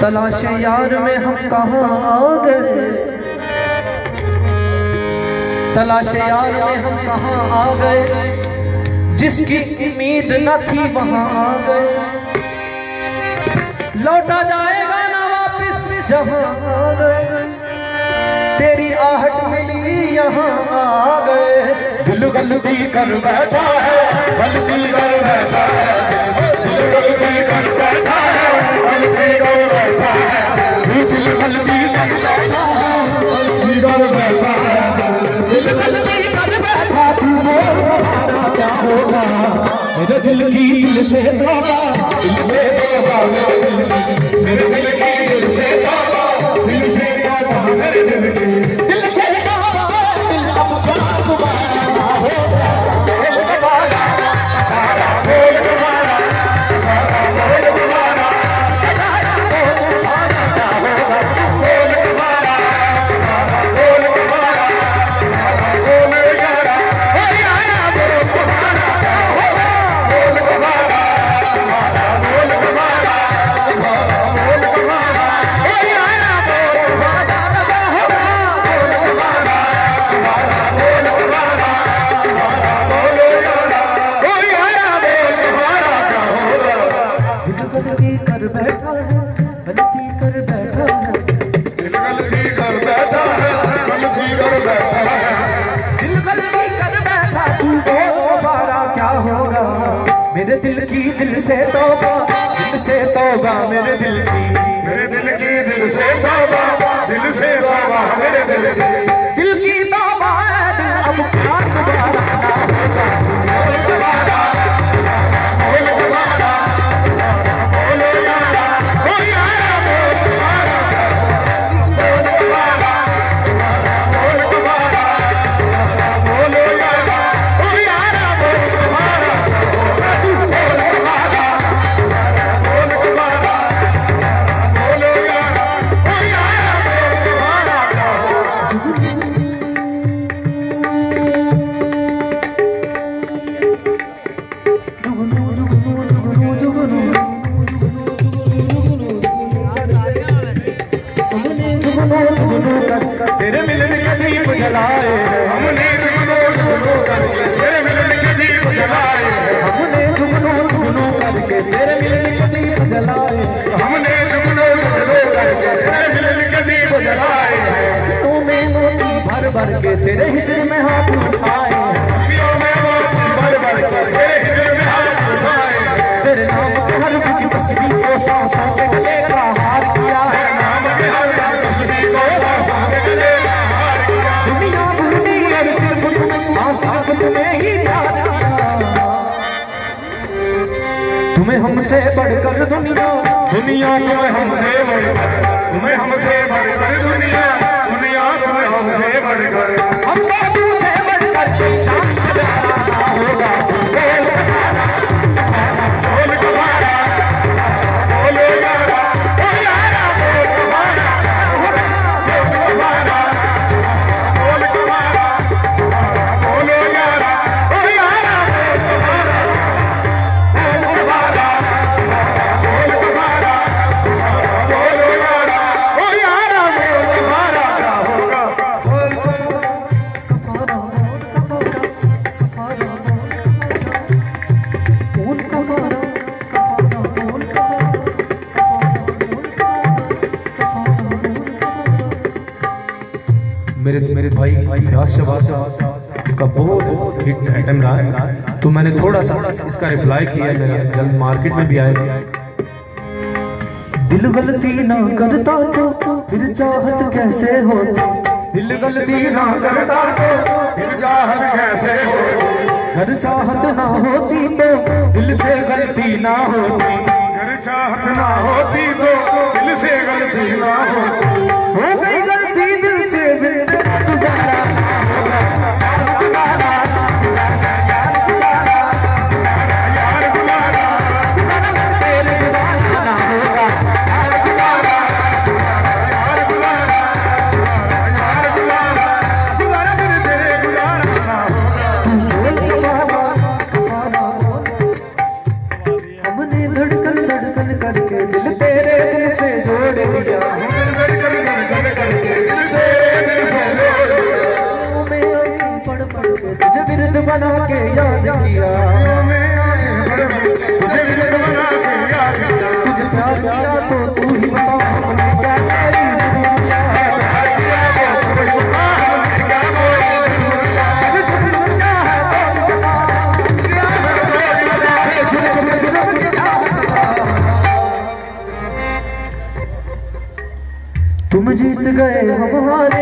तलाश यार में हम कहाँ आ गए? तलाश यार में हम कहाँ आ गए? जिसकी उम्मीद न थी वहाँ आ गए। लौटा जाएगा ना वापस जहाँ आ गए। तेरी आहट मिली यहाँ आ गए। दिल गलती कर बैठा है, गलती कर बैठा है। दिल गलती कर बैठा है दिल की दिल से दिल से गलती कर बैठा है। दिल गलती कर बैठा है गलती कर बैठा है। दिल गलती कर बैठा तू बोल सारा क्या होगा? मेरे दिल की दिल से तौबा दिल से तौबा मेरे दिल की। मेरे दिल की दिल से तौबा दिल से तौबा मेरे दिल की। दिल की तौबा है दिल अब क्या दोबारा जलाए हमने जुगनू जुगनू करके तेरे मिलने के दीप जलाए हमने जुगनू जुगनू करके तेरे मिलने के दीप जलाए हमने जुगनू जुगनू करके तेरे मिलने के दीप जलाए तू में मोती भर भर के तेरे हिजर में हाथ तुम आसाफ तुम्हें हमसे बढ़कर दुनिया। दुनिया तुम्हें हमसे बढ़कर तुम्हें हमसे बढ़कर दुनिया। मेरे मेरे भाई फयाज शबाज का बहुत हिट आइटम रहा है तो मैंने थोड़ा सा इसका रिप्लाई किया मेरा जल्द मार्केट में भी आएगा दिल गलती ना करता तो फिर चाहत कैसे होती? दिल गलती ना करता तो फिर चाहत कैसे हो घर चाहत ना होती तो दिल से गलती ना होती। अगर चाहत ना होती तो दिल से गलती ना होती। तुम जीत गए हमारे